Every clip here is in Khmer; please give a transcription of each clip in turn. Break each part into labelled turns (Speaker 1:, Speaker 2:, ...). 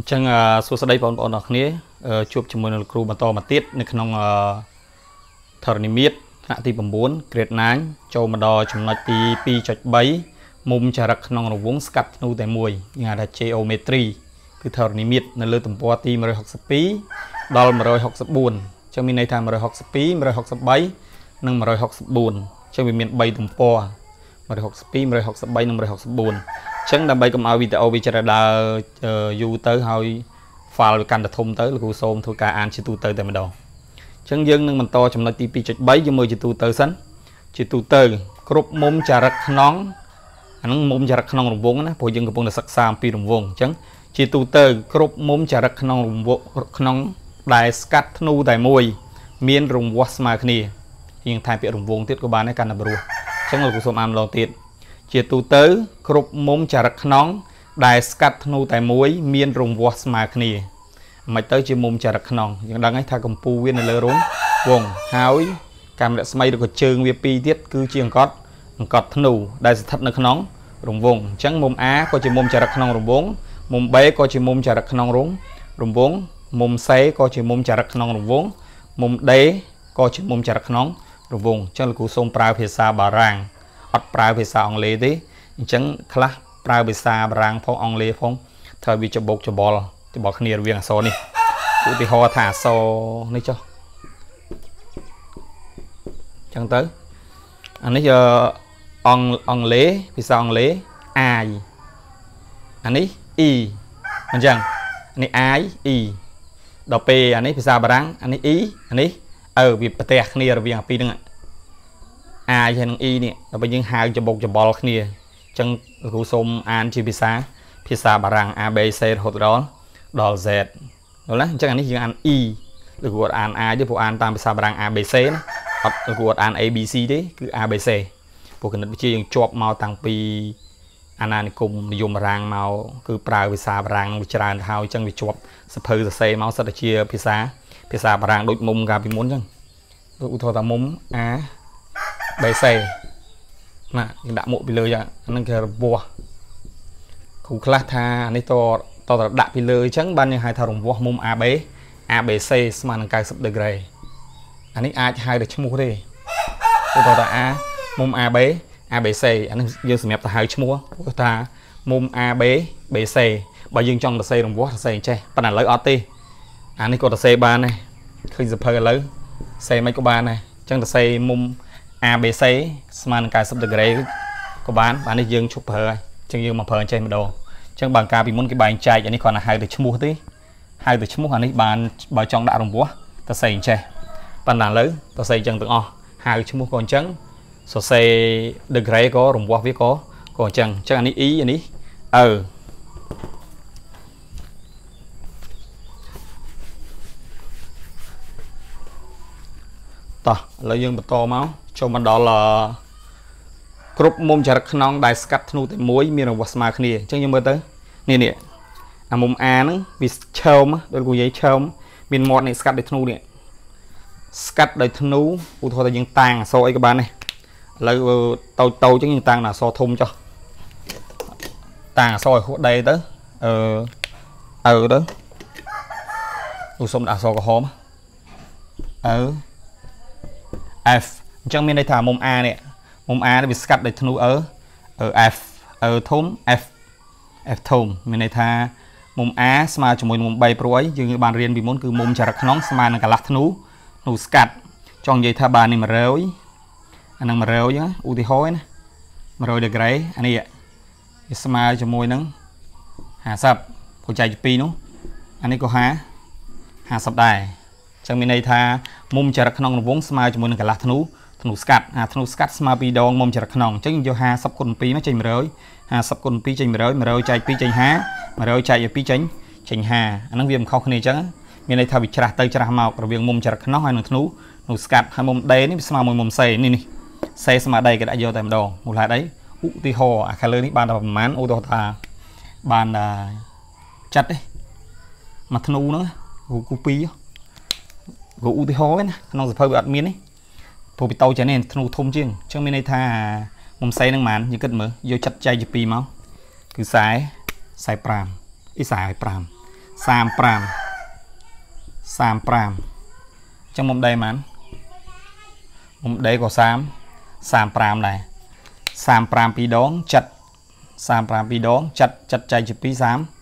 Speaker 1: អញ្ចឹងសួស្តីបងប្អូនអរគ្នាជួបជាមួយនឹងលោកគ្រូបន្តមកទៀតនៅក្នុងធរណីមាត្រថ្នាក់ទី9 grade 9ចូលមកដល់ចំណុចទី2.3មុំចរិតក្នុងរង្វង់ស្កាត់ធ្នូតែមួយគេហៅថា geometry គឺធរណីមាត្រនៅលើទំព័រទី162ដល់164អញ្ចឹងមានន័យថា162 163និង164អញ្ចឹងវាមាន3ទំព័រ162 163និង164 ចឹងដើម្បីកុំឲ្យវីដេអូវាច្រើនដើរយូរទៅហើយ file វាកាន់តែធំទៅលោកគ្រូសូមធ្វើការអានជាទូទៅតែម្ដងចឹងយើងនឹងបន្តចំណុចទី2.3យើងមើលជាទូទៅសិនជាទូទៅ គ្រប់មុំចរិតខ្នងអានឹងមុំចរិតក្នុងរង្វង់ណាព្រោះយើងកំពុងតែសិក្សាអំពីរង្វង់អញ្ចឹងជាទូទៅ គ្រប់មុំចរិតក្នុងរង្វង់ក្នុងដែលស្កាត់ធ្នូតែមួយ មានរង្វាស់ស្មើគ្នាយើងថែពាក្យរង្វង់ទៀតក៏បានដែរកាន់តែព្រោះអញ្ចឹងលោកគ្រូសូមអានម្ដងទៀត ជាទូទៅ គ្រប់មុំចរិតខ្នងដែលស្កាត់ធ្នូតែមួយ មានរង្វាស់ស្មើគ្នាមិនទៅជាមុំចរិតខ្នងយើងដឹងហើយថាកម្ពូវានៅលើរងវងហើយកាមរស្មីឬក៏ជើងវាពីរទៀតគឺជាអង្កត់អង្កត់ធ្នូដែលស្ថិតនៅក្នុងរង្វង់អញ្ចឹងមុំ A ក៏ជាមុំចរិតក្នុងរង្វង់មុំ B ក៏ជាមុំចរិតក្នុងរង្វង់រង្វង់មុំ C ក៏ជាមុំចរិតក្នុងរង្វង់មុំ D ក៏ជាមុំចរិតក្នុងរង្វង់អញ្ចឹងលោកគ្រូសូមប្រើភាសាបារាំង អត់ប្រើភាសាអង់គ្លេសទេអញ្ចឹងខ្លះប្រើភាសាបារាំងផងអង់គ្លេសផងត្រូវវាច្បុកច្បល់ច្បល់គ្នារវាងអក្សរនេះឧទាហរណ៍ថាអក្សរនេះចុះអញ្ចឹងទៅអានេះអង់អង់គ្លេសភាសាអង់គ្លេស I អានេះ E អញ្ចឹងអានេះ I E ដល់ពេលអានេះភាសាបារាំងអានេះ E អានេះអឺវាប្រទះគ្នារវាងអាពីរហ្នឹង I ហើយនឹង E នេះដល់ពេលយើងហៅច្បុកច្បល់គ្នាអញ្ចឹងគ្រូសូមអានជាភាសាភាសាបារាំង A B C រហូតដល់ដល់ Z យល់ណាអញ្ចឹងអានេះយើងអាន E ឬគ្រូអត់អាន I ទេព្រោះអានតាមភាសាបារាំង A B C ណាអត់គ្រូអត់អាន A B C ទេគឺ A B C ព្រោះគណិតវិទ្យាយើងជាប់មកតាំងពីអាណានិគមនិយមបារាំងមកគឺប្រើភាសាបារាំងវាច្រើនហើយអញ្ចឹងវាជាប់សភៅសរសេរមកសិតតែជាភាសាភាសាបារាំងដូចមុំកាលពីមុនអញ្ចឹងឧទាហរណ៍ថាមុំ A បេសេណាគេដាក់មុខពីលើយ៉ាងហ្នឹងគេរវាស់គ្រូខ្លះថានេះតតតដាក់ពីលើអញ្ចឹងបានយើងហៅថារង្វាស់មុំ AB ABC ស្មើនឹង90ដឺក្រេអានេះអាចហៅដល់ឈ្មោះទេឧទាហរណ៍ថា A មុំ AB ABC អានេះយើងសម្រាប់ទៅហៅឈ្មោះព្រោះថាមុំ AB BC បើយើងចង់សរសេររង្វាស់សរសេរអញ្ចេះប៉ុន្តែឥឡូវអត់ទេអានេះក៏សរសេរបានដែរឃើញសភៅឥឡូវសរសេរមិនក៏បានដែរអញ្ចឹងសរសេរមុំ ABC ស្មើនឹង90ដឺក្រេក៏បានបាននេះយើងឈប់ប្រើហើយអញ្ចឹងយើងមកប្រើចេះម្ដងអញ្ចឹងបើកាលពីមុនគេបែងចែកអានេះគ្រាន់តែហៅទៅឈ្មោះទេហៅទៅឈ្មោះអានេះបានបើចង់ដាក់រង្វាស់ទៅសេអញ្ចេះប៉ុន្តែឥឡូវទៅសេអញ្ចឹងទាំងអស់ហៅឈ្មោះក៏អញ្ចឹងសរសេរ degree ក៏រង្វាស់វាក៏ក៏អញ្ចឹងអញ្ចឹងអានេះ e អានេះអឺតោះឥឡូវយើងបន្តមក ចូលមកដល់គ្រប់មុំចរិតខ្នងដែលស្កាត់ធ្នូតែមួយមានរង្វាស់ស្មើគ្នាអញ្ចឹងយើងមើលទៅនេះនេះអាមុំ A ហ្នឹងវាឆើមដូចគូនិយាយឆើមមានមាត់នេះស្កាត់ដោយធ្នូនេះស្កាត់ដោយធ្នូឧទាហរណ៍ថាយើងតាំងអក្សរអីក៏បានដែរឥឡូវតូចតូចអញ្ចឹងយើងតាំងអក្សរធំចុះតាំងអក្សរឲ្យហួសដេទៅអឺអើទៅឧសុំដាក់អក្សរក្រហមអើ F អញ្ចឹងមានន័យថាមុំ A នេះមុំ A នេះវាស្កាត់ដោយធ្នូ E F E ធំ F F ធំមានន័យថាមុំ A ស្មើជាមួយមុំ3ព្រួយយើងបានរៀនពីមុនគឺមុំចរិតក្នុងស្មើនឹងកន្លះធ្នូធ្នូស្កាត់ចង់និយាយថាបាននេះ100អានឹង100អញ្ចឹងឧទាហរណ៍ណា100ដឺក្រេអានេះវាស្មើជាមួយនឹង50ព្រោះចែកពី2នោះអានេះក៏50 50ដែរអញ្ចឹងមានន័យថាមុំចរិតក្នុងរង្វង់ស្មើជាមួយនឹងកន្លះធ្នូ ធ្នូស្កាត់អាធ្នូស្កាត់ស្មើ2ដងមុំចរិតក្នុងអញ្ចឹងយក50គុណ2មកចេញ100 50គុណ2ចេញ100 100ចែក2ចេញ50 100ចែក2ចេញចេញ50អាហ្នឹងវាមិនខុសគ្នាអញ្ចឹងមានន័យថាវាច្រាស់ទៅច្រាស់មករវាងមុំចរិតក្នុងហើយនឹងធ្នូធ្នូស្កាត់ហើយមុំដេនេះវាស្មើមួយមុំសេនេះនេះសេស្មើដេគេដាក់យកតែម្ដងមូលហេតុអីឧទាហរណ៍អាខាងលើនេះបានតែប្រមាណឧទាហរណ៍ថាបានចាត់ទេមួយធ្នូហ្នឹងគូ2ព្រោះឧទាហរណ៍ណាក្នុងសភៅវាអត់មានទេ ព្រោះពីតូចចឹងនេះធ្នូធំជាងអញ្ចឹងមានន័យថាមុំសៃនឹងប៉ុន្មានយើងគិតមើលយកចាត់ចែកជា2មកគឺ40 45អ៊ី45 35 35ចឹងមុំដេហ្មងមុំដេក៏30 35ដែរ35ពីរដង7 35ពីរដង7 7ចែកជា2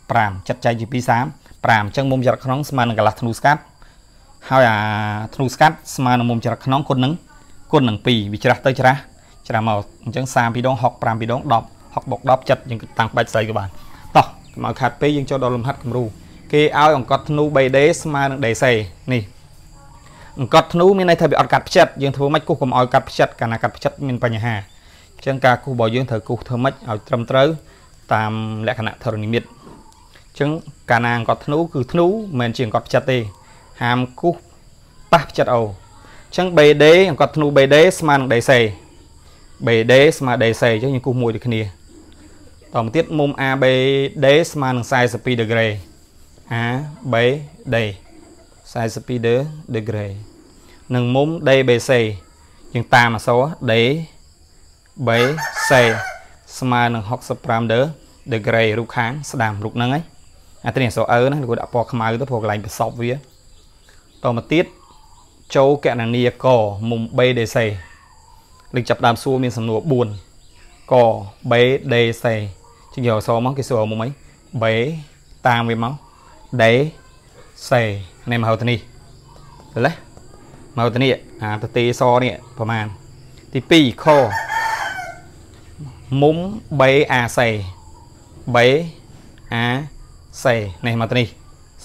Speaker 1: 35 7ចែកជា2 35អញ្ចឹងមុំចរិតក្នុងស្មើនឹងកន្លះធ្នូស្កាត់ហើយអាធ្នូស្កាត់ស្មើនឹងមុំចរិតក្នុងគុណនឹង គុណនឹង2វាច្រាស់ទៅច្រាស់ច្រាស់មកអញ្ចឹង32ដង65ពីរដង10 6បូក10 7យើងតាំងបាច់ស្អីក៏បានតោះមកខាត់ពេកយើងចូលដល់លំហាត់គំរូគេឲ្យអង្កត់ធ្នូ 3D ស្មើនឹង DC នេះអង្កត់ធ្នូមានន័យថាវាអត់កាត់ផ្ចិតយើងធ្វើម៉េចគូសកុំឲ្យកាត់ផ្ចិតកាលណាកាត់ផ្ចិតមានបញ្ហាអញ្ចឹងការគូសរបស់យើងត្រូវគូសធ្វើម៉េចឲ្យត្រឹមត្រូវតាមលក្ខណៈធរណីមាត្រអញ្ចឹងកាលណាអង្កត់ធ្នូគឺធ្នូមិនមែនជាអង្កត់ផ្ចិតទេហាមគូសប៉ះផ្ចិតអូ អញ្ចឹង BD អង្កត់ធ្នូ BD ស្មើនឹង DC BD ស្មើ DC អញ្ចឹងយើងគូសមួយដូចគ្នាតមកទៀតមុំ ABD ស្មើនឹង42ដឺក្រេ ABD 42ដឺក្រេនិងមុំ DBC យើងតាមអក្សរ D BC ស្មើនឹង65ដឺដឺក្រេរូបខាងស្ដាំរូបហ្នឹងឯងអានេះអក្សរ E ណាលោកដាក់ពណ៌ខ្មៅទៅព្រោះកន្លែងប្រសពវាតមកទៀត ចូលកណនីកមុំ BDC លេខចាប់ដើមសួរមានសំណួរ4ក B D C ជាយកអក្សរមកគេសួរមុំអី B តាមវាមក D C នេះមកទៅនេះទៅលេមកទៅនេះអាទៅទីសនេះប្រហែលទី2ខមុំ B A C B A C នេះមកទៅនេះ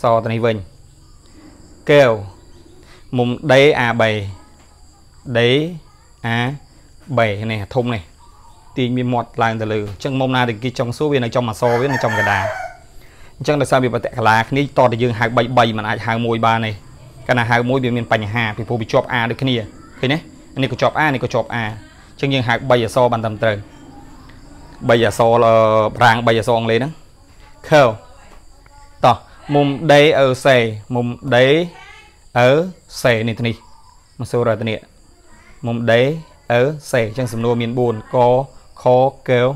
Speaker 1: សទៅនេះវិញកែវ មុំ D A B D A 3នេះធំនេះទាញមានមាត់ឡើងទៅលើអញ្ចឹងមុំណាដែលគេចង់សួរវានៅចំអសវានៅចំកដាអញ្ចឹងដោយសារវាបតកលាគ្នាតតែយើងហៅ3 3មិនអាចហៅមួយបានទេកាលណាហៅមួយវាមានបញ្ហាពីព្រោះវាជាប់ A ដូចគ្នាឃើញទេនេះក៏ជាប់ A នេះក៏ជាប់ A អញ្ចឹងយើងហៅ3អសបានត្រឹមត្រូវ3អសប្រាង3អសអង់គ្លេសហ្នឹង curl តោះមុំ D E C មុំ D E C នេះទៅនេះមកសួរទៅនេះមុំ D អឺសេអញ្ចឹងសំណួរមាន4កខកែវ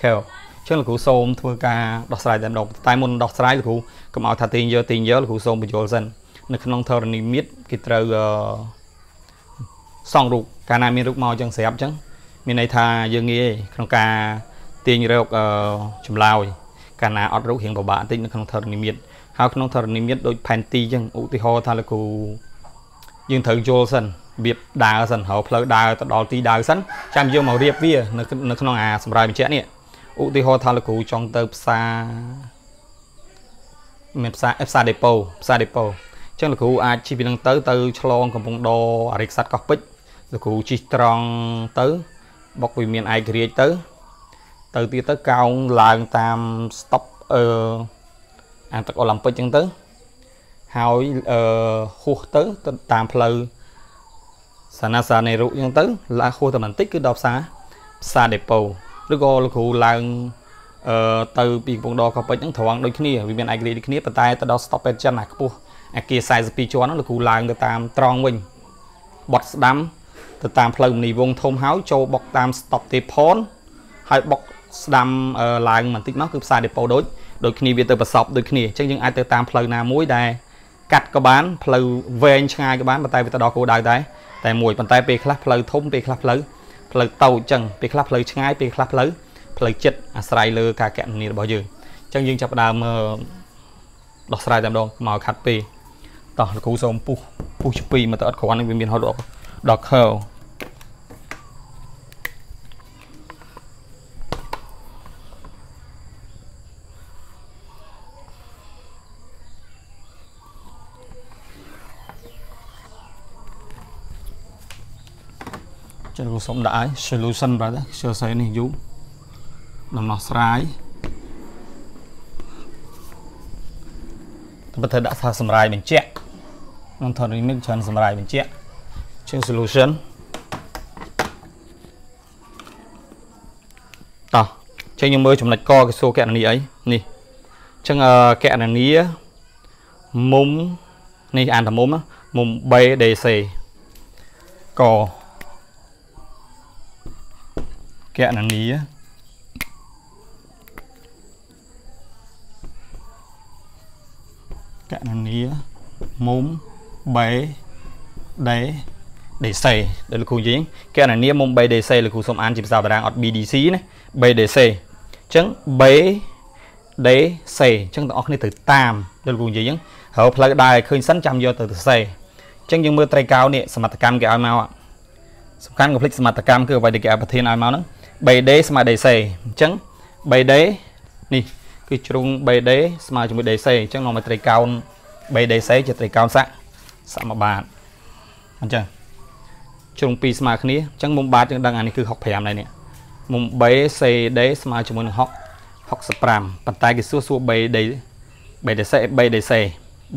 Speaker 1: ខែវអញ្ចឹងលោកគ្រូសូមធ្វើការដោះស្រាយតែម្ដងតែមុនដោះស្រាយលោកគ្រូកុំឲ្យថាទាញយកទាញយកលោកគ្រូសូមបញ្យល់សិននៅក្នុងធរណីមាត្រគេត្រូវសង់រូបកាលណាមានរូបមកអញ្ចឹងស្រាប់អញ្ចឹងមានន័យថាយើងងាយក្នុងការទាញរកចម្លើយកាលណាអត់រូបរៀងពិបាកបន្តិចនៅក្នុងធរណីមាត្រ ហើយក្នុងធរណីមាត្រដូចផែនទីអញ្ចឹងឧទាហរណ៍ថាលោកគ្រូយើងត្រូវយល់សិនរបៀបដើរសិនរកផ្លូវដើរទៅដល់ទីដើរសិនចាំយើងមករៀបវានៅនៅក្នុងអាសម្រាប់បញ្ជាក់នេះឧទាហរណ៍ថាលោកគ្រូចង់ទៅផ្សារមានផ្សារផ្សារដេប៉ូផ្សារដេប៉ូអញ្ចឹងលោកគ្រូអាចជិះពីនឹងទៅទៅឆ្លងកំពង់ដរអរិកស័តកោះពេជ្រលោកគ្រូជិះត្រង់ទៅបុកវាមានឯករាជ្យទៅ ទៅទៀតទៅកោងឡើងតាម stop អឺ អាទឹកអូឡ িম্প ពិកអញ្ចឹងទៅហើយអឺហួសទៅតាមផ្លូវសាណាសានេរុអញ្ចឹងទៅឡើងហួសតែបន្តិចគឺដល់ផ្សារផ្សារដេប៉ូឬក៏លោកគ្រូឡើងអឺទៅពីកំពង់ដរកោះពេជ្រហ្នឹងត្រង់ដូចគ្នាវាមានឯករាជ្យដូចគ្នាប៉ុន្តែទៅដល់ stop ពេទ្យចិនអាខ្ពស់អាគារ42ជាន់ហ្នឹងលោកគ្រូឡើងទៅតាមត្រង់វិញបត់ស្ដាំទៅតាមផ្លូវមនីវងធំហើយចូលបុកតាម stop ទេផនហើយបុកស្ដាំឡើងបន្តិចមកគឺផ្សារដេប៉ូដូច ដូចគ្នាវាទៅប្រសពដូចគ្នាអញ្ចឹងយើងអាចទៅតាមផ្លូវណាមួយដែលកាត់ក៏បានផ្លូវវែងឆ្ងាយក៏បានប៉ុន្តែវាទៅដល់គោលដៅដែរតែមួយប៉ុន្តែពេលខ្លះផ្លូវធំពេលខ្លះផ្លូវផ្លូវតូចអញ្ចឹងពេលខ្លះផ្លូវឆ្ងាយពេលខ្លះផ្លូវផ្លូវចិត្តអាស្រ័យលើការកណនីរបស់យើងអញ្ចឹងយើងចាប់ផ្ដើមដោះស្រាយតែម្ដងមកខាត់ពេតោះលោកគ្រូសូមពុះពុះឆ្ពីមកទៅអត់គ្រាន់វាមានហត់ដល់ curl ចឹងខ្ញុំសុំដាក់ឲ្យ solution បាទខ្ជិលស្អីនេះយូរដំណោះស្រាយតែត្រូវដាក់ថាសម្រាយបញ្ជាក់ក្នុងធននេះច្រើនសម្រាយបញ្ជាក់ជាង solution តោះចឹងយើងមើលចំណុចកគេសួរកណនីអីនេះចឹងកណនីមុំនេះអានតែមុំមុំ BDC ក កណនីកណនីមុំបេដេដេសេដែលលោកគ្រូនិយាយកណនីមុំបេដេសេលោកគ្រូសូមអានជាភាសាបារាំងអត់ BDC ណាបេដេសេអញ្ចឹងបេដេសេអញ្ចឹងទាំងអស់គ្នាត្រូវតាមដែលលោកគ្រូនិយាយអញ្ចឹងហើផ្លូវដើរឲ្យឃើញសិនចាំយកទៅទៅសេអញ្ចឹងយើងមើលត្រីកោនេះសមត្ថកម្មគេឲ្យមកសំខាន់ complete សមត្ថកម្មគឺអ្វីដែលគេឲ្យប្រធានឲ្យមកហ្នឹង 3D ស្មើ DC អញ្ចឹង 3D នេះគឺជ្រុង 3D ស្មើជាមួយ DC អញ្ចឹងនាំមកត្រីកោណ 3DC ជាត្រីកោណស័កសមបាទអញ្ចឹងជ្រុង2ស្មើគ្នាអញ្ចឹងមុំបាទយើងដឹងអានេះគឺ65ដែរនេះមុំ BCD ស្មើជាមួយនឹង6 65ប៉ុន្តែគេសួរសួរ BD BDC BDC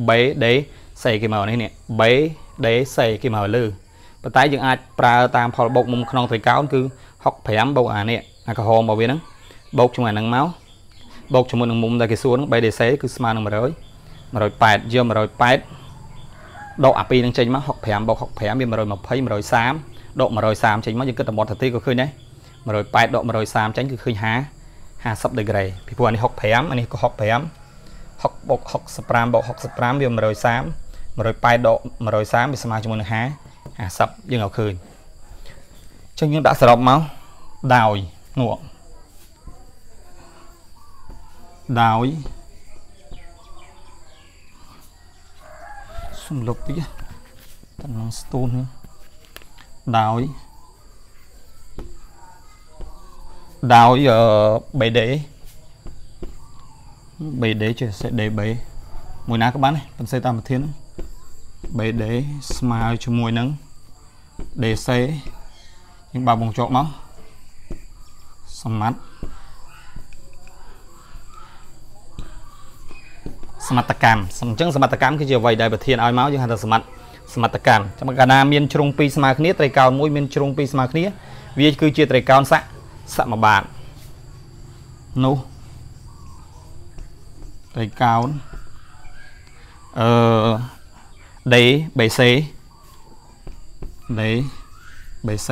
Speaker 1: BDC គេមកនេះនេះ BDC គេមកលើប៉ុន្តែយើងអាចប្រើតាមផលបូកមុំក្នុងត្រីកោណគឺ 65បូកអានេះអាក្រហមរបស់វាហ្នឹងបូកជាមួយអាហ្នឹងមកបូកជាមួយនឹងមុំដែលគេសួរហ្នឹង BDC គឺស្មើនឹង100 108យក108ដកអាពីរនឹងចេញមក65បូក65វា120 130ដក130ចេញមកយើងគិតតែមាត់ទៅទីក៏ឃើញដែរ108ដក130ចេញគឺឃើញ50 50ដឺក្រេពីព្រោះអានេះ65អានេះក៏65 6បូក65បូក65វា130 108ដក130វាស្មើជាមួយនឹង50 50យើងឲ្យឃើញអញ្ចឹងយើងដាក់សរុបមកដោយនោះដោយសំលុបតិចតំណងស្ទូនដោយដោយ BD BD ចេះ CDB មួយណាក៏បានដែរបន្សេតាមប្រធាន BD ស្មើជាមួយនឹង DC យើងបើកវងចកមកសមត្ថសមត្ថកម្មអញ្ចឹងសមត្ថកម្មគឺជាអ្វីដែលប្រធានឲ្យមកយើងហៅថាសមត្ថសមត្ថកម្មចាំកាលណាមានជ្រុង2ស្មើគ្នាត្រីកោណមួយមានជ្រុង2ស្មើគ្នា វាគឺជាត្រីកោណស័កសមបាទនោះត្រីកោណអឺ D BC D BC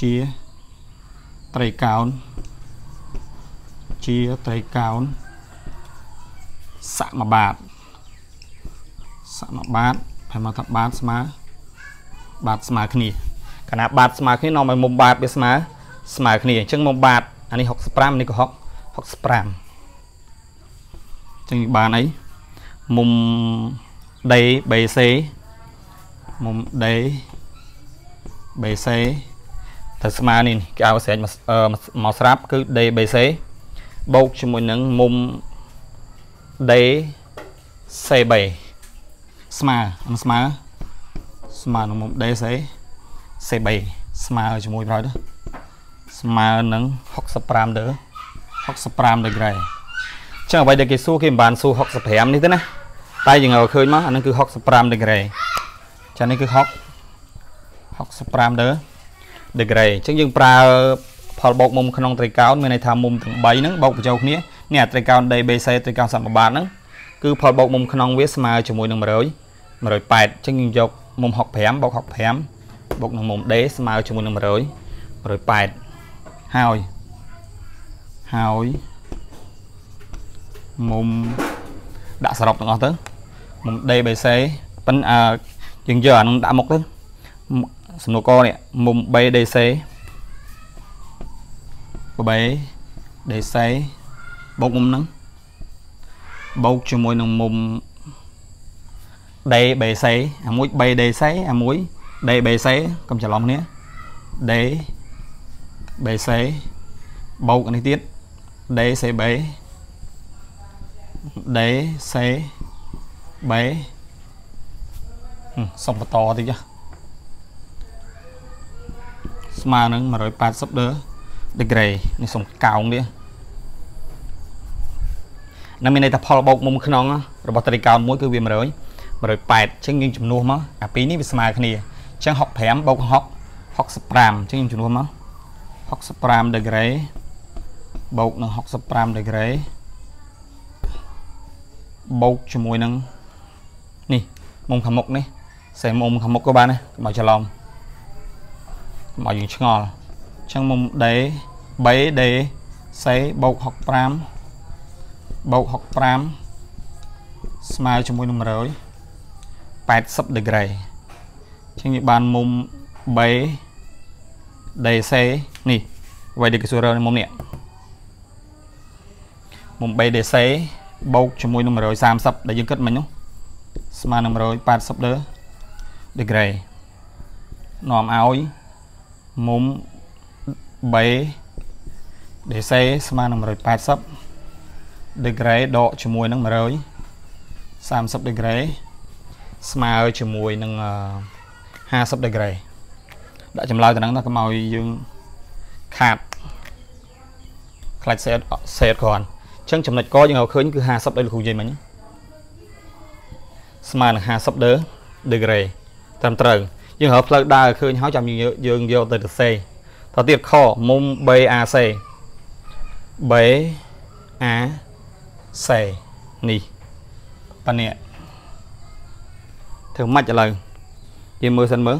Speaker 1: ជាត្រីកោណជាត្រីកោណសមបាទសមបាទប្រហែលមកថាបាទស្មើបាទស្មើគ្នាកាលណាបាទស្មើគ្នានាំឲ្យមុំបាទវាស្មើស្មើគ្នាអញ្ចឹងមុំបាទអានេះ65នេះក៏65អញ្ចឹងបានអីមុំ D BC មុំ D BC ទៅស្មើនេះគេឲ្យស្រេចមកស្រាប់គឺ D BC បូកជាមួយនឹងមុំ D CB ស្មើអត់ស្មើស្មើនឹងមុំ D C CB ស្មើជាមួយប្រហែលទៅស្មើនឹង65ដឺ65ដឺក្រេចឹងអ្វីដែលគេសួរគេមិនបានសួរ65នេះទេណាតែយើងឲ្យឃើញមកអានឹងគឺ65ដឺក្រេចានេះគឺ60 65ដឺ ដឺក្រេអញ្ចឹងយើងប្រើផលបូកមុំក្នុងត្រីកោណមានន័យថាមុំទាំង3ហ្នឹងបូកបញ្ចូលគ្នានេះអាត្រីកោណ DBC ត្រីកោណសម្បបាទហ្នឹងគឺផលបូកមុំក្នុងវាស្មើជាមួយនឹង100 108អញ្ចឹងយើងយកមុំ65បូក65បូកនឹងមុំ D ស្មើជាមួយនឹង100 108ហើយហើយមុំដាក់សរុបទាំងអស់ទៅមុំ DBC ប៉ិនអឺយើងយកអានឹងដាក់មុខទៅ សំណួរកនេះមុំ BDC បេ DC បូកមុំហ្នឹងបូកជាមួយនឹងមុំ DBC អាមួយ BDC អាមួយ DBC កុំច្រឡំគ្នា DBC បូកនេះទៀត DCB DCB សុំបន្តតិច ស្មើនឹង180ដឺ degree នេះសុំកោងនេះនៅមានន័យថាផលបូកមុំក្នុងរបស់ត្រីកោណមួយគឺវា100 108អញ្ចឹងយើងចំនួនមកអាពីរនេះវាស្មើគ្នាអញ្ចឹង65បូក6 65អញ្ចឹងយើងចំនួនមក65 degree បូកនឹង65 degree បូកជាមួយនឹងនេះមុំខាងមុខនេះសែមុំខាងមុខក៏បានដែរកុំឲ្យច្រឡំ កុំឲ្យយើងឆ្ងល់អញ្ចឹងមុំ D 3 D C បូក65បូក65ស្មើជាមួយនឹង100 80ដឺក្រេអញ្ចឹងវាបានមុំ B DC នេះអ្វីដែលគេសួររកមុំនេះមុំ BDC បូកជាមួយនឹង130ដែលយើងគិតមិញនោះស្មើនឹង180ដឺដឺក្រេនាំឲ្យ មុំ B DC ស្មើនឹង180ដឺក្រេដកជាមួយនឹង130ដឺក្រេស្មើជាមួយនឹង50ដឺក្រេដាក់ចម្លើយទៅហ្នឹងណាកុំឲ្យយើងខាតខ្លាច់សេតសេតគ្រាន់អញ្ចឹងចំណុចកយើងឲ្យឃើញគឺ50ដោយលោកគ្រូនិយាយមិញស្មើនឹង50ដឺដឺក្រេត្រឹមត្រូវ យើងរើផ្លូវដើរឃើញហើយចាំយើងយកទៅទៅសេតទៀតខមុំ BAC BAC នេះប៉ានេះធ្វើម៉េចឥឡូវយើងមើលសិនមើល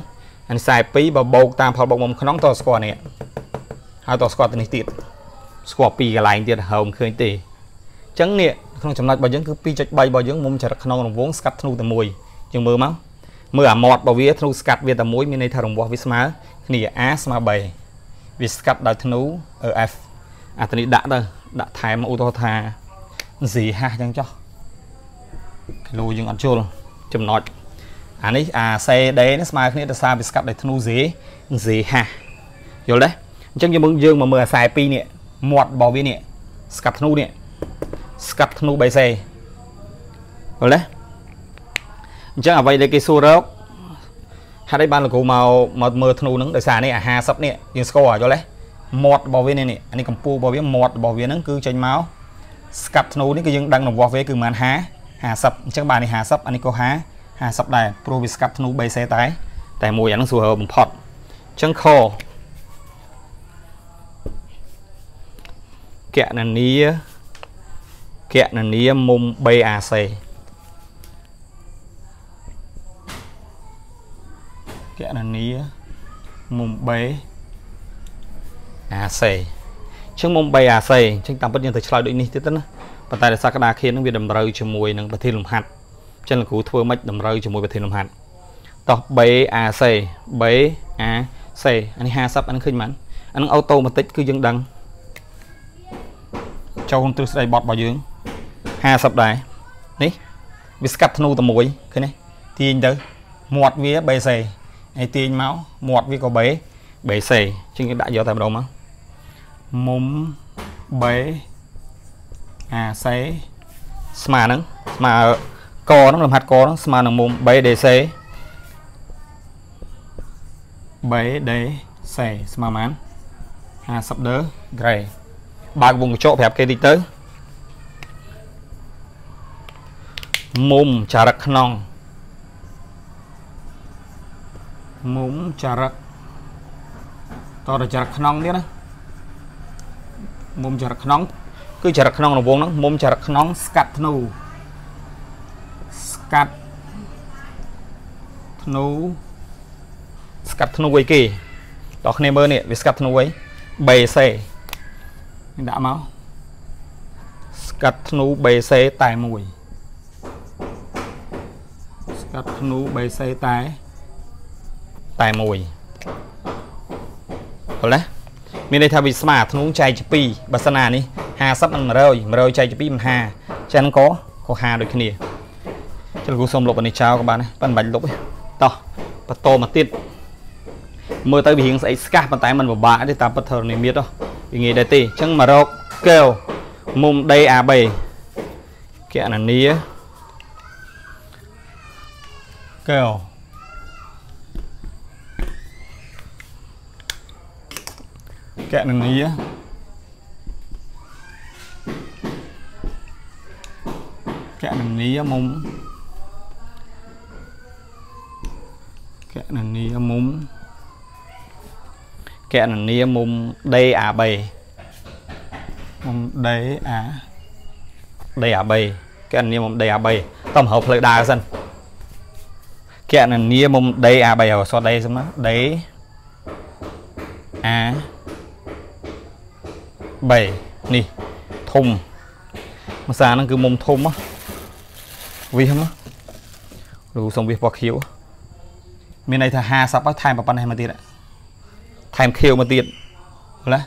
Speaker 1: អានេះ42បើបូកតាមផលបូកមុំក្នុងតស្គាល់នេះហើយតស្គាល់ទៅនេះទៀតស្គាល់ពីកន្លែងទៀតហើមឃើញទេអញ្ចឹងនេះក្នុងចំណុចរបស់យើងគឺ2.3របស់យើងមុំចរិតក្នុងរង្វង់ស្កាត់ធ្នូតែមួយយើងមើលមក មើលអាម៉ត់របស់វាធ្នូស្កាត់វាតែមួយមានន័យថារង្វាស់វាស្មើគ្នា A ស្មើ B វាស្កាត់ដោយធ្នូ F អាទៅនេះដាក់ទៅដាក់ថែមឧទាហរណ៍ថា Z ហាស់អញ្ចឹងចុះគីឡូយើងអត់ជុលចំណុចអានេះអា CD នេះស្មើគ្នាដោយសារវាស្កាត់ដោយធ្នូ Z Z ហាស់យល់ទេអញ្ចឹងយើងមើលយើងមកមើលអា42នេះមាត់របស់វានេះស្កាត់ធ្នូនេះស្កាត់ធ្នូ BC យល់ទេ អញ្ចឹងអ្វីដែលគេសួររកហេតុអីបានលោកគ្រូមកមកមើលធ្នូហ្នឹងដោយសារនេះអា50នេះយើងស្គាល់យល់ទេមាត់របស់វានេះនេះអានេះកម្ពស់របស់វាមាត់របស់វាហ្នឹងគឺចេញមកស្កាត់ធ្នូនេះគឺយើងដឹងរបស់វាគឺប្រហែល50អញ្ចឹងបាននេះ50អានេះក៏50 50ដែរព្រោះវាស្កាត់ធ្នូ BC តែតែមួយអាហ្នឹងស្រួលបំផុតអញ្ចឹងខកណនីកណនីមុំ BAC កណនីមុំ B AC អញ្ចឹងមុំ B AC អញ្ចឹងតាមពិតយើងទៅឆ្លើយដូចនេះទៀតទៅណាប៉ុន្តែដោយសារក្តារខៀននឹងវាតម្រូវជាមួយនឹងប្រធានលំហាត់អញ្ចឹងលោកគ្រូធ្វើមិនតម្រូវជាមួយប្រធានលំហាត់តោះ B AC B AC អានេះ50អានេះឃើញមិនអានឹងអូតូម៉ាទិកគឺយើងដឹងចូលក្នុងទ្រឹស្ដីបត់របស់យើង50ដែរនេះវាស្កាត់ធ្នូតែមួយឃើញទេទាញទៅមាត់វា BC ហើយទាញមកមាត់វាក៏ B BC ជាងគេដាក់យកតែម្ដងមកមុំ B AC ស្មើហ្នឹងស្មើកហ្នឹងលំហាត់កហ្នឹងស្មើនឹងមុំ BDC BDC ស្មើប៉ុន្មាន50ដឺក្រេបើកវងកញ្ចក់ប្រាប់គេតិចទៅមុំចរិតក្នុង មុំចរិតតទៅចរិតក្នុងទៀតណាមុំចរិតក្នុងគឺចរិតក្នុងរង្វង់ហ្នឹងមុំចរិតក្នុងស្កាត់ធ្នូស្កាត់ធ្នូស្កាត់ធ្នូអីគេដល់គ្នាមើលនេះវាស្កាត់ធ្នូអី BC នេះដាក់មកស្កាត់ធ្នូ BC តែមួយស្កាត់ធ្នូ BC តែ តែមួយហល់ណាមានន័យថាវាស្មើធ្នូចែកជា2បើសិនណានេះ50និង100 100ចែកជា2មិន50ចឹងក៏ក៏50ដូចគ្នាចឹងលោកសុំលុបអានេះចោលក៏បានដែរប៉ិនមិនបាច់លុបទេតោះបន្តមកទៀតមើលទៅវារៀងស្អីស្កាសប៉ុន្តែมันពិបាកទេតាមពិតធរណីមៀតវាងាយដែរទេអញ្ចឹងមករកកែវមុំ DAB គណនាកែវ កណនីកណនីមុំកណនីមុំកណនីមុំ DAB មុំ DA DAB កណនីមុំ DAB តោះមហៅផ្លូវដើរសិនកណនីមុំ DAB ឲ្យសត D សិនមក D A 3នេះធំភាសាហ្នឹងគឺមុំធំវាហ្នឹងគ្រូសុំវាពណ៌ខៀវមានន័យថា50ហើយថែមប៉ុណ្ណេះមកទៀតថែមខៀវមកទៀតណា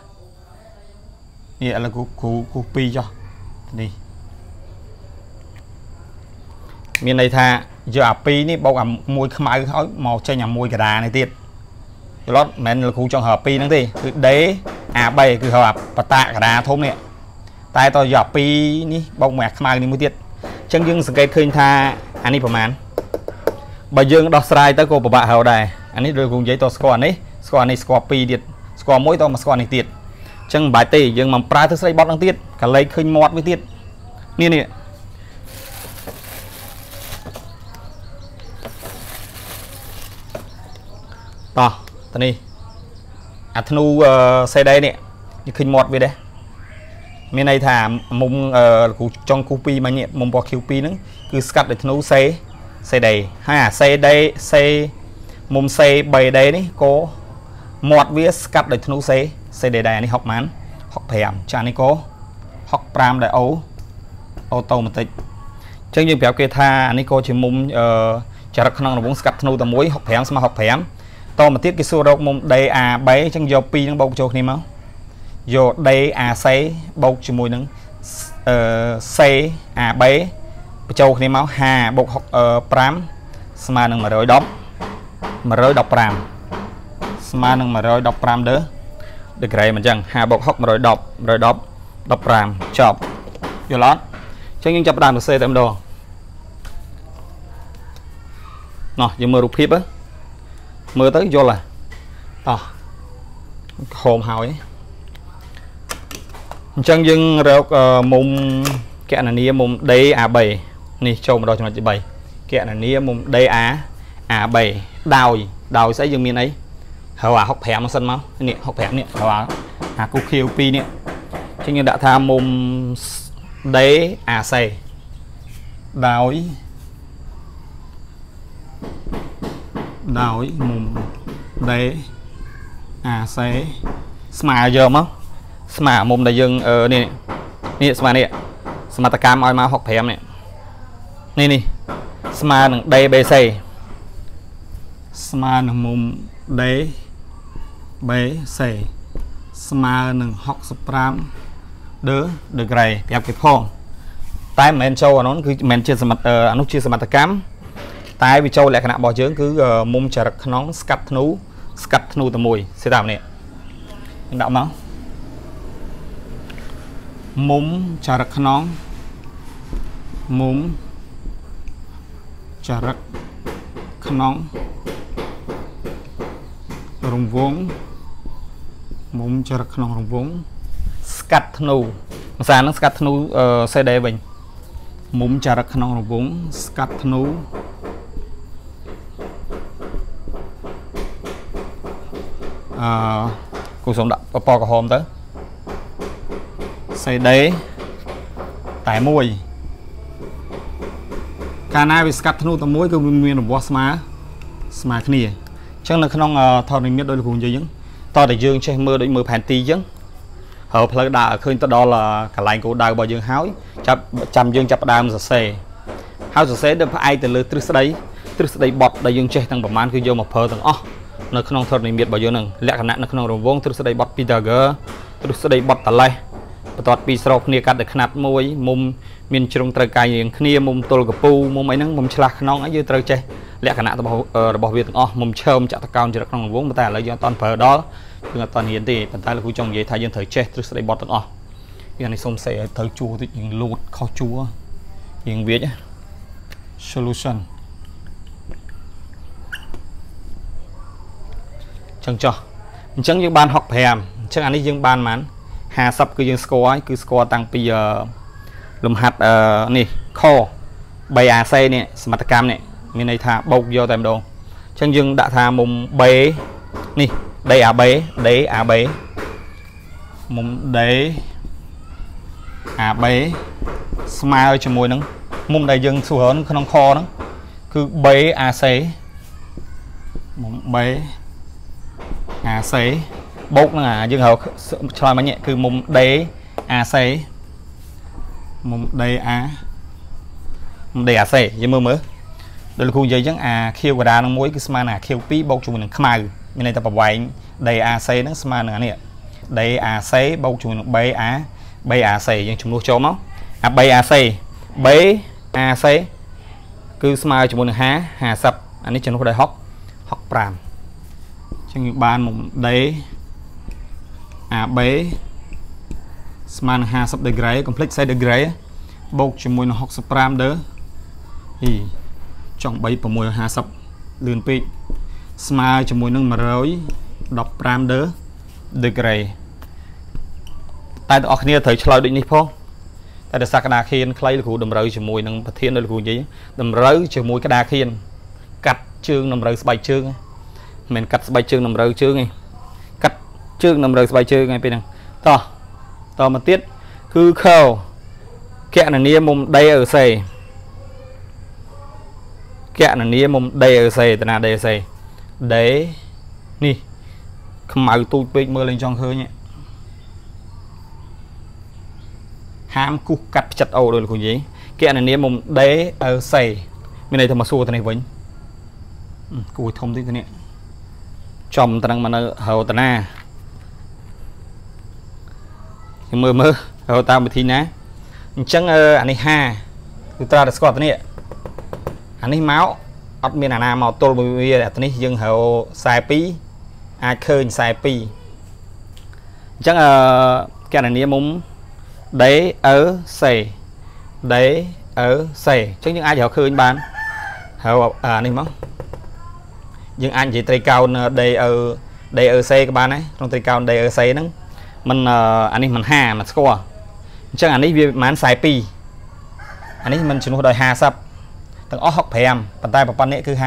Speaker 1: នេះឥឡូវគ្រូគ្រូគ្រូ2ចុះនេះមានន័យថាយកអា2នេះបូកអាមួយខ្មៅហើយមកចេញអាមួយកដានេះទៀត យល់អត់មិនមែនលោកគ្រូចង់ហៅ2ហ្នឹងទេគឺ D A3 គឺហៅអាបតាកដាធំនេះតែតយកអា2នេះបូកមួយអាខ្មៅនេះមួយទៀតអញ្ចឹងយើងសង្កេតឃើញថាអានេះប្រហែលបើយើងដោះស្រាយទៅក៏ពិបាកហៅដែរអានេះដូចគ្រូនិយាយតស្គាល់នេះស្គាល់នេះស្គាល់2ទៀតស្គាល់មួយតមកស្គាល់នេះទៀតអញ្ចឹងមិនបាច់ទេយើងមកប្រើទៅស្រីបត់ហ្នឹងទៀតកលេចឃើញមាត់វាទៀតនេះនេះតោះ តនេះអាធ្នូសេដេនេះនេះឃើញមាត់វាដែរមានន័យថាមុំគ្រូចុងគូ2មិញមុំពណ៌ Q2 ហ្នឹងគឺស្កាត់ដោយធ្នូសេសេដេហើយអាសេដេសេមុំសេ3ដេនេះក៏មាត់វាស្កាត់ដោយធ្នូសេសេដេដែរនេះ60ម៉ាន65ចានេះក៏65ដែរអូអូតូម៉ាទិកអញ្ចឹងយើងប្រាប់គេថាអានេះក៏ជាមុំចរិតក្នុងរង្វង់ស្កាត់ធ្នូតែមួយ65ស្មើ65 តមកទៀតគេសួររកមុំ DAB អញ្ចឹងយក2នឹងបូកចូលគ្នាមកយក DAC បូកជាមួយនឹងអឺ CAB បញ្ចូលគ្នាមក5បូក5ស្មើនឹង110 115ស្មើនឹង115ដឺដឺក្រេមិនអញ្ចឹង5បូក6 110 110 15ចប់យល់អត់អញ្ចឹងយើងចាប់ផ្ដើមសរសេរតែម្ដងណោះយើងមើលរូបភាពហ្នឹង មើលទៅយល់ហ่ะតោះហូមហើយអញ្ចឹងយើងរកមុំកណនីមុំ DA3 នេះចូលមកដល់ចំណុចទី3កណនីមុំ DA A3 ដោយដោយស្អីយើងមានអីហៅអា65មកសិនមកនេះ65នេះហៅអាគូ Q2 នេះអញ្ចឹងយើងដាក់ថាមុំ DAC ដោយ ដោយមុំដេអាសេស្មើយកមកស្មើមុំដែលយើងនេះនេះស្មើនេះសមត្ថកម្មឲ្យមក65នេះនេះនេះស្មើនឹង DBC ស្មើនឹងមុំ D BC ស្មើនឹង65ដឺដឺក្រេប្រាប់គេផងតែមិនមែនចូលអានោះគឺមិនមែនជាសមត្ថអានោះជាសមត្ថកម្ម តែវាចូលលក្ខណៈរបស់យើងគឺមុំចរិតខ្នងស្កាត់ធ្នូស្កាត់ធ្នូតែមួយសេតាមនេះដាក់មកមុំចរិតខ្នងមុំចរិតខ្នងរង្វង់មុំចរិតក្នុងរង្វង់ស្កាត់ធ្នូភាសាហ្នឹងស្កាត់ធ្នូសេដេវិញមុំចរិតក្នុងរង្វង់ស្កាត់ធ្នូ អឺគូសុំដាក់ពណ៌ក្រហមទៅ CD តែមួយកាលណាវាស្កាត់ធ្នូតែមួយគឺវាមានរង្វាស់ស្មើស្មើគ្នាអញ្ចឹងនៅក្នុងថតនិមិត្តដោយលោកគ្រូនិយាយអញ្ចឹងតើតែយើងចេះមើលដូចមើលផែនទីអញ្ចឹងហើផ្លូវដើរឃើញទៅដល់កន្លែងគោលដៅរបស់យើងហើយចាប់ចាំយើងចាប់ដើមសរសេរហើយសរសេរទៅផ្អែកទៅលើទ្រឹស្ដីទ្រឹស្ដីបត់ដែលយើងចេះទាំងប្រមាណគឺយកមកប្រើទាំងអស់ នៅក្នុងធរនិមិត្តរបស់យើងនឹងលក្ខណៈនៅក្នុងរង្វង់ទ្រឹស្ដីបត់ Pythagore ទ្រឹស្ដីបត់តលេសបន្ទាត់ពីស្របគ្នាកាត់ទៅខ្នាត់មួយមុំមានជ្រុងត្រូវកាយរៀងគ្នាមុំទល់កពូមុំអីហ្នឹងមុំឆ្លាស់ខ្នងអីយើងត្រូវចេះលក្ខណៈរបស់របស់វាទាំងអស់មុំឈើមចាក់តកោនចរិតក្នុងរង្វង់តែឥឡូវយើងអត់តប្រើដល់យើងអត់តរៀនទេប៉ុន្តែលោកគ្រូចង់និយាយថាយើងត្រូវចេះទ្រឹស្ដីបត់ទាំងអស់យើងនេះសុំសេឲ្យត្រូវជួតិចយើងលូតខុសជួយើងវាច solution ចឹងចុះអញ្ចឹងយើងបាន65អញ្ចឹងអានេះយើងបានប៉ុន្មាន50គឺយើងស្គាល់ហើយគឺស្គាល់តាំងពីលំហាត់នេះខ 3AC នេះសមត្ថកម្មនេះមានន័យថាបោកយកតែម្ដងអញ្ចឹងយើងដាក់ថាមុំ B នេះ DAB DAB មុំ D AB ស្មើជាមួយនឹងមុំដែលយើងសួរក្នុងខហ្នឹងគឺ BAC មុំ B AC បូកនឹងអាយើងហៅឆ្លើយមិញគឺមុំ D AC មុំ DA មុំដេអាសេយើងមើលមើលដូចលោកគ្រូនិយាយអញ្ចឹងអាខៀវកដានឹងមួយគឺស្មើនឹងអាខៀវ2បូកជាមួយនឹងខ្មៅមានន័យថាប្រវែង DAC ហ្នឹងស្មើនឹងអានេះ DAC បូកជាមួយនឹង BA BAC យើងចំនួនចូលមកអា BAC BAC គឺស្មើជាមួយនឹង50 50អានេះចំនួនដោយ60 65អញ្ចឹងយើងបានមក D AB ស្មើនឹង50ដឺក្រេកុំភ្លេច40ដឺក្រេបូកជាមួយនឹង65ដឺអ៊ីចង់3 650លឿនពេកស្មើជាមួយនឹង115ដឺដឺក្រេតែបងប្អូនគ្នាត្រូវឆ្លើយដូចនេះផងតែដោយសារក្តារខៀនខ្លីលោកគ្រូតម្រូវជាមួយនឹងប្រធានលោកគ្រូនិយាយតម្រូវជាមួយក្តារខៀនកាត់ជើងតម្រូវស្បែកជើងមិន មែនកាត់ស្បែកជើងតម្រូវជើងទេកាត់ជើងតម្រូវស្បែកជើងឯពេលហ្នឹងតោះតមកទៀតគឺខោកណនីមុំដីអឺសេកណនីមុំដីអឺសេតាណាដីអឺសេដីនេះខ្មៅទូចពេកមើលលេងចង់ឃើញហាមគូសកាត់ផ្ចិតអូដោយលោកគ្រូនិយាយកណនីមុំដេអឺសេមានន័យថាមកសួរទៅនេះវិញគួរធំតិចទៅនេះ ចំត្រឹងមកនៅហៅតាណាខ្ញុំមើលមើលរកតាមវិធីណាអញ្ចឹងអានេះ5គឺត្រូវតែស្គាល់ទៅនេះអានេះមកអត់មានអាណាមកទល់មួយវាអានេះយើងហៅ42អាចឃើញ42អញ្ចឹងអឺកណនីមុំដេអឺសេដេអឺសេអញ្ចឹងយើងអាចរកឃើញបានហៅអានេះមក យើងអាចនិយាយត្រីកោណដេអឺដេអឺសេក៏បានដែរក្នុងត្រីកោណដេអឺសេហ្នឹងมันអានេះมัน5มันស្គាល់អញ្ចឹងអានេះវាប្រហែល42អានេះมันជំនួសដោយ50ទាំងអស់65ប៉ុន្តែប្រព័ន្ធនេះគឺ50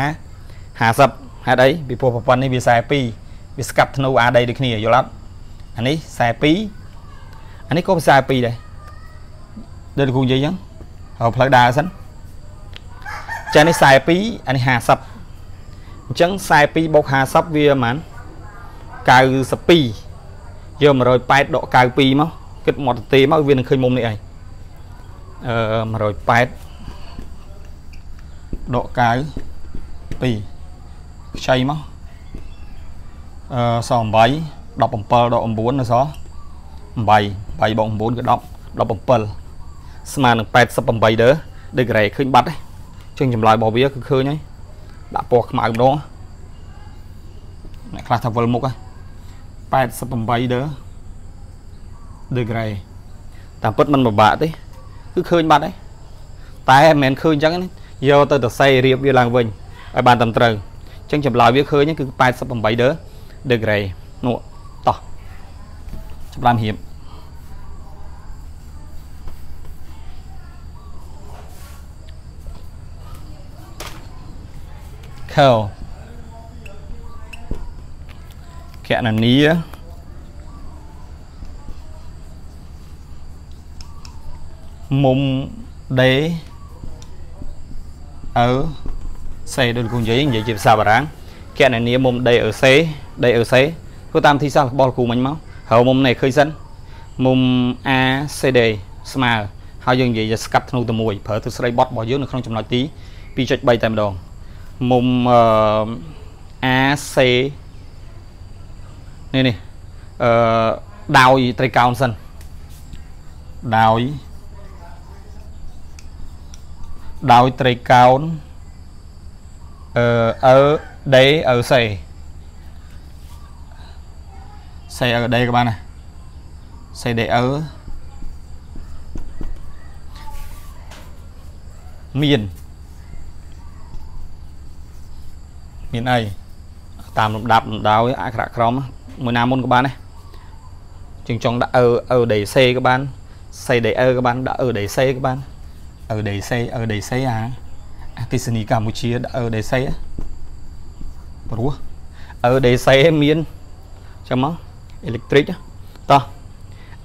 Speaker 1: 50ហេតុអីពីព្រោះប្រព័ន្ធនេះវា42វាស្កាត់ធ្នូអាដីដូចគ្នាយល់អត់អានេះ42អានេះក៏42ដែរដូចគ្រូនិយាយអញ្ចឹងហើយផ្លូវដើរសិនចានេះ42អានេះ50 អញ្ចឹង42បូក50វាប្រហែល92យក108ដក92មកគិតមកទេមកវានឹងឃើញមុំនេះឯងអឺ108ដក92ខ្ចីមកអឺស8 17ដក9នៅស8 8បូក9គឺ10 17ស្មើនឹង88ដឺដឺក្រេឃើញបាត់ទេជាងចម្លើយរបស់វាគឺឃើញហើយ ដាក់ពណ៌ខ្មៅម្ដងអ្នកខ្លះថាវិលមុខហ្នឹង88ដឺដឺក្រេតាមពិតมันពិបាកទេគឺឃើញបាត់ហើយតែមិនមែនឃើញអញ្ចឹងយកទៅទៅសេរៀបវាឡើងវិញឲ្យបានត្រឹមត្រូវអញ្ចឹងចម្លើយវាឃើញគឺ88ដឺដឺក្រេនោះតោះចម្លើយរៀប ខោកណនីមុំដេអឺសេដូចគូនិយាយនិយាយជាភាសាបារាំងកណនីមុំដេអឺសេដេអឺសេធ្វើតាមទីសាស្ត្ររបស់គ្រូមិញមកហើយមុំនេះឃើញសិនមុំ ACD ស្មើហើយយើងនិយាយស្កាត់ធ្នូទៅមួយប្រើទស្សន័យបត់របស់យើងនៅក្នុងចំណុចទី2.3តែម្ដង មុំអឺ AC នេះនេះអឺដោយត្រីកោណសិនដោយដោយត្រីកោណអឺអឺដេអឺសេសេអឺដេក៏បានដែរសេដេអឺមាន មានអីតាមលំដាប់លំដោយអក្សរក្រមមួយណាមុនក៏បានដែរជាងចង់ដាក់អឺអឺដេសេក៏បានសេដេអឺក៏បានដាក់អឺដេសេក៏បានអឺដេសេអឺដេសេអាអាទិសនីកម្ពុជាដាក់អឺដេសេព្រោះអឺដេសេមានចាំមកអេលិចត្រិកតោះ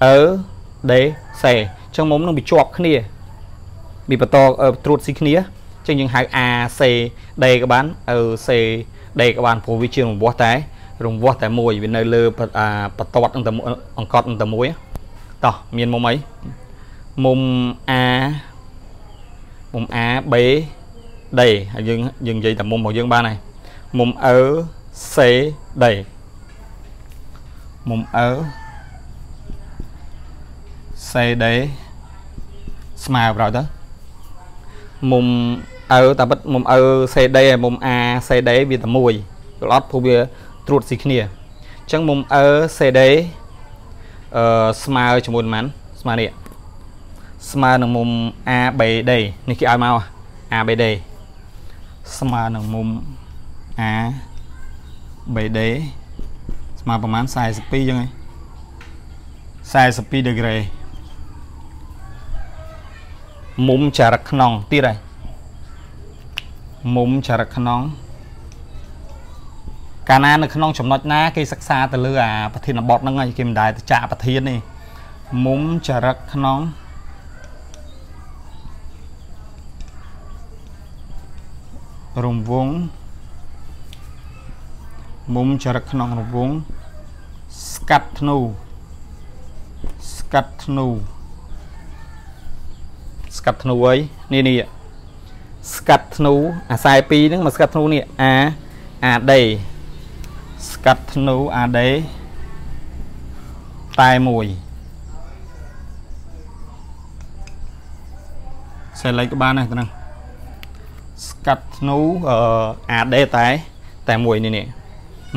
Speaker 1: អឺដេសេចឹងមុំនឹងវាជាប់គ្នា មានបន្តត្រួតស៊ីគ្នា ចឹងយើងហៅ AC D ក៏បានអឺ C D ក៏បានព្រោះវាជារង្វាស់តែរង្វាស់តែមួយវានៅលើបន្ទាត់នឹងតែអង្កត់នឹងតែមួយតោះមានមុំអីមុំ A មុំ A B D ហើយយើងយើងនិយាយតែមុំរបស់យើងបានហើយមុំ E C D មុំ E C D ស្មើប្រហែលទៅមុំ អើតែពិតមុំអើ CD ហើយមុំ A CD វាតែមួយយល់អត់ព្រោះវាត្រួតស៊ីគ្នាអញ្ចឹងមុំអើ CD អឺស្មើជាមួយប៉ុន្មានស្មើនេះស្មើនឹងមុំ ABD នេះគេឲ្យមក ABD ស្មើនឹងមុំ ABD ស្មើប្រហែល42ចឹងហើយ42ដឺក្រេមុំចរិតខ្នងទៀតហើយ មុំចរិតខ្នងកាលណានៅក្នុងចំណុចណាគេសិក្សាទៅលើអាប្រធានបទហ្នឹងហើយគេមិនដែលទៅចាក់ប្រធានទេមុំចរិតខ្នងរង្វង់មុំចរិតក្នុងរង្វង់ស្កាត់ធ្នូស្កាត់ធ្នូស្កាត់ធ្នូអីនេះនេះ ស្កាត់ធ្នូអាខ្សែ2ហ្នឹងមកស្កាត់ធ្នូនេះអាអាដេស្កាត់ធ្នូអាដេតែមួយសេលេខក៏បានដែរហ្នឹងស្កាត់ធ្នូអាដេតែតែមួយនេះនេះ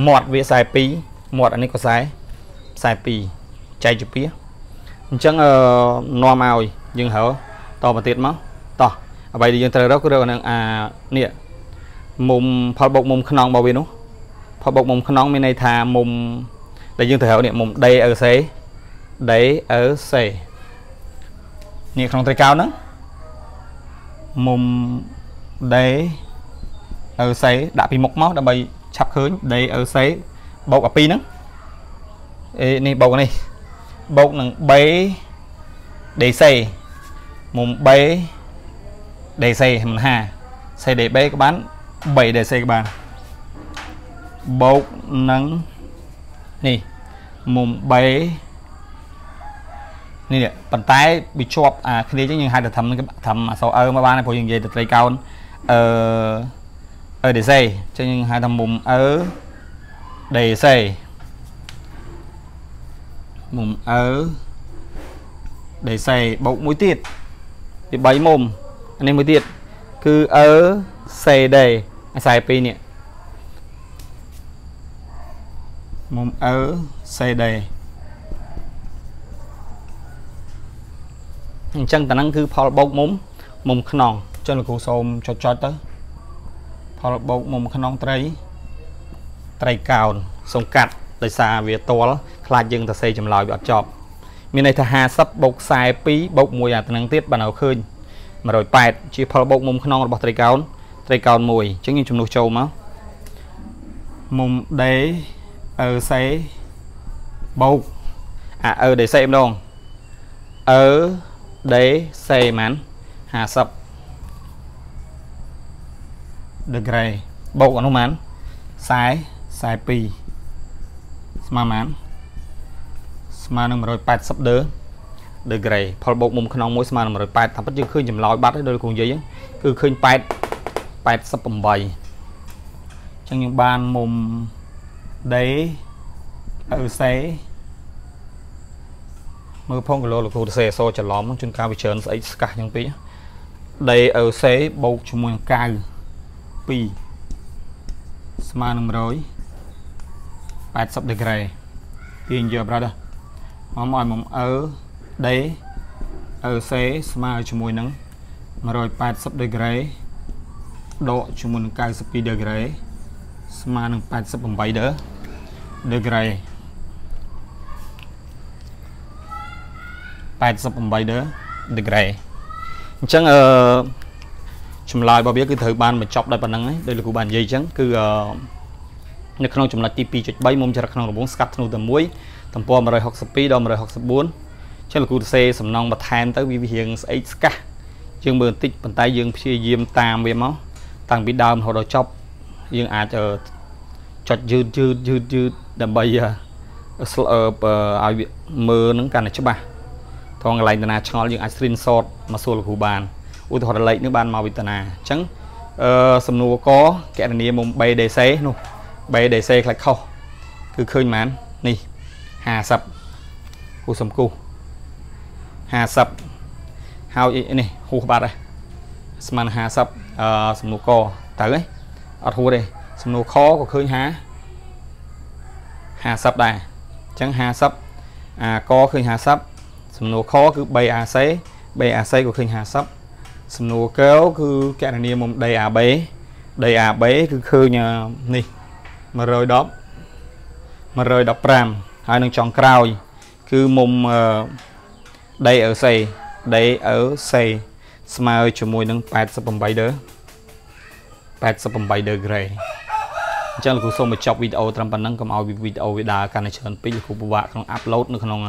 Speaker 1: មាត់វាខ្សែ2មាត់អានេះក៏ខ្សែខ្សែ2ចែកជាពីអញ្ចឹងអឺនាំឲ្យយើងហើតមកទៀតមកតោះ អ្វីដែលយើងត្រូវរកគឺរកនឹងអានេះមុំផលបុកមុំខ្នងរបស់វានោះផលបុកមុំខ្នងមានន័យថាមុំដែលយើងត្រូវរកនេះមុំ D អឺសេ D អឺសេនេះក្នុងត្រីកោណហ្នឹងមុំ D អឺសេដាក់ពីមុខមកដើម្បីឆាប់ឃើញ D អឺសេបូកអាពីរហ្នឹងអេនេះបូកនេះបូកនឹង B DC មុំ B DC មិនហា CDB ក៏បាន 3DC ក៏បានបូកនឹងនេះមុំ B នេះប៉ុន្តែវាជាប់អាគ្នាចឹងយើងហៅថាធ្វើធ្វើអសអើមកបានព្រោះយើងនិយាយទៅត្រីកោណអឺអឺ DC ចឹងយើងហៅថាមុំអឺ DC មុំអឺ DC បូកមួយទៀតពី3មុំអា នេះមួយទៀតគឺអឺ CD អាខ្សែ2នេះមុំអឺ CD អញ្ចឹងតាហ្នឹងគឺផលបោកមុំមុំខ្នងចុះលោកគ្រូសូមចុចចុចទៅផលបោកមុំខ្នងត្រីត្រីកោណសូមកាត់ដោយសារវាតលខ្លាចយើងទៅសេចម្លើយវាអត់ចប់មានន័យថា50បូក42បូក1អាត្នឹងទៀតបានឲ្យឃើញ 108ជាផលបូកមុំខ្នងរបស់ត្រីកោណត្រីកោណ1អញ្ចឹងយើងជំនួសចូលមកមុំដេអឺសេបូកអាអឺដេសេម្ដងអឺដេសេម៉ាន50ដឺក្រេបូកអនុម៉ាន40 42ស្មើម៉ានស្មើនឹង180ដឺ ដឺក្រេផលបូកមុំក្នុងមួយស្មើនឹង180តាមពិតយើងឃើញចម្លើយបាត់ហើយដោយគ្រូនិយាយគឺឃើញ8 88អញ្ចឹងយើងបានមុំដេអឺសេមើលផងគីឡូលោកគ្រូទៅសេអសច្រឡំជួនកាលវាច្រើនស្អីស្កាស់យ៉ាងពីដេអឺសេបូកជាមួយនឹងកៅ2ស្មើនឹង180ដឺក្រេទាញយកប្រាប់ដែរមកមកឲ្យមុំអឺ ដេអឺសេស្មើជាមួយនឹង180ដឺក្រេដកជាមួយនឹង92ដឺក្រេស្មើនឹង88ដឺដឺក្រេ88ដឺដឺក្រេអញ្ចឹងអឺចម្លើយរបស់វាគឺត្រូវបានបញ្ចប់ដោយប៉ុណ្្នឹងហើយដោយលោកគ្រូបាននិយាយអញ្ចឹងគឺនៅក្នុងចំណុចទី2.3មុំចរិតក្នុងរង្វង់ស្កាត់ធ្នូតែមួយទំព័រ162ដល់164 ចឹងលោកគ្រូសរសេរសំណងបន្ថែមទៅវាវារៀងស្អេកស្កះយើងមើលបន្តិចប៉ុន្តែយើងព្យាយាមតាមវាមកតាំងពីដើមរហូតដល់ចប់យើងអាចចុចយឺតយឺតយឺតយឺតដើម្បីឲ្យវាមើលនឹងកាន់តែច្បាស់ថងកន្លែងតាណាឆ្ងល់យើងអាច screenshot មកសួរលោកគ្រូបានឧឧទាហរណ៍លេខនេះបានមកវិតាណាអញ្ចឹងអឺសំណួរកកណនីមុំ BDC នោះ BDC ខ្លាច់ខុសគឺឃើញប៉ុន្មាននេះ50គូសំគូ 50ហើយនេះហួសបាត់ហើយស្មើនឹង50អឺសំណួរកទៅហ៎អត់ហួសទេសំណួរខក៏ឃើញ50 50ដែរអញ្ចឹង50អាកឃើញ50សំណួរខគឺ 3AC 3AC ក៏ឃើញ50សំណួរកែវគឺកណនីមុំ DAB DAB គឺឃើញនេះ110 115ហើយនឹងចុងក្រោយ គឺមុំ DLC DLC ស្មើជាមួយនឹង88ដឺ88ដឺក្រេអញ្ចឹងលោកគ្រូសូមបញ្ចប់វីដេអូត្រឹមប៉ុណ្ណឹងកុំឲ្យវីដេអូវាដើរកាន់តែច្រើនពេកលោកគ្រូពិបាកក្នុងអាប់ឡូតនៅក្នុង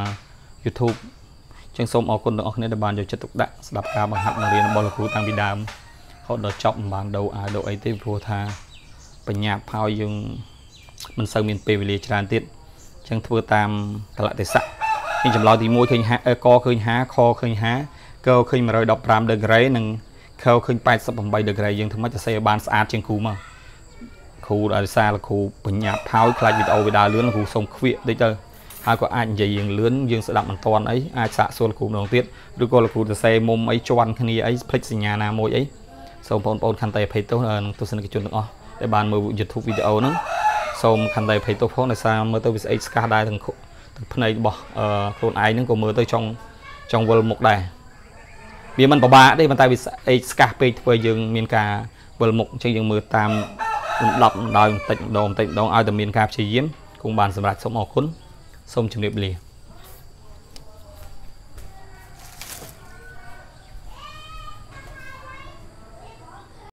Speaker 1: YouTube អញ្ចឹងសូមអរគុណទាំងអស់គ្នាដែលបានយកចិត្តទុកដាក់ស្ដាប់ការបង្ហាត់បង្រៀនរបស់លោកគ្រូតាំងពីដើមរហូតដល់ចប់មិនបានដូរអាដូរអីទេព្រោះថាបញ្ញាផោយើងមិនសូវមានពេលវេលាច្រើនទៀតអញ្ចឹងធ្វើតាមកលៈទេសៈ នេះចម្លើយទី1ឃើញកឃើញ5ខឃើញ5កឃើញ115ដឺក្រេនិងខឃើញ88ដឺក្រេយើងធ្វើម៉េចទៅសេឲ្យបានស្អាតជាងគ្រូមកគ្រូដោយសារលោកគ្រូបញ្ញាផោយខ្លាចវីដេអូវាដើរលឿនលោកគ្រូសុំខ្វៀកតិចទៅហើយក៏អាចនិយាយយើងលឿនយើងស្ដាប់មិនតាន់អីអាចសាកសួរលោកគ្រូម្ដងទៀតឬក៏លោកគ្រូទៅសេមុំអីជន់គ្នាអីភ្លេចសញ្ញាណាមួយអីសូមបងប្អូនខន្តីអភ័យទោសនឹងទស្សនិកជនទាំងអស់ដែលបានមើល YouTube វីដេអូហ្នឹងសូមខន្តីអភ័យទោសផងដោយសារមើលទៅវាស្អិចស្កះដែរទាំងទឹក ភ្នែករបស់ខ្លួនឯងហ្នឹងក៏មើលទៅចង់ចង់វិលមុខដែរវាមិនពិបាកទេប៉ុន្តែវាអេស្កាស់ពេកធ្វើយើងមានការវិលមុខអញ្ចឹងយើងមើលតាមលំដាប់ដោយបន្តិចម្ដងបន្តិចម្ដងឲ្យតែមានការព្យាយាមគង់បានសម្រាប់សូមអរគុណសូមជម្រាបលា